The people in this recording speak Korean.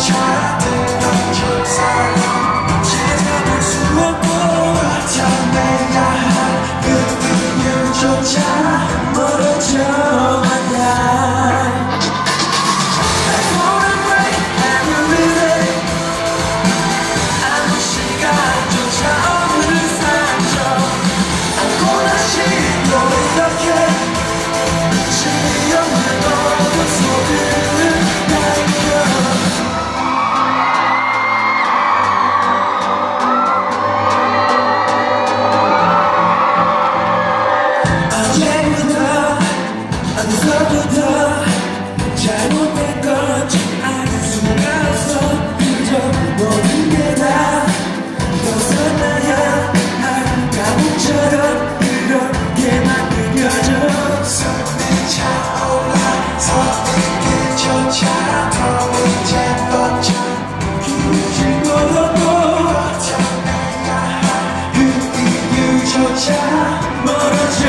child. 벌써부터 잘못된 건지 아는 순간서 그저 모든 게다 벗어나야 하는 가뭄처럼 그렇게만 느껴져. 손에 차올라 더는 제뻗쳐 기울질 모르고 버텨내야 할 그 이유조차 멀어져.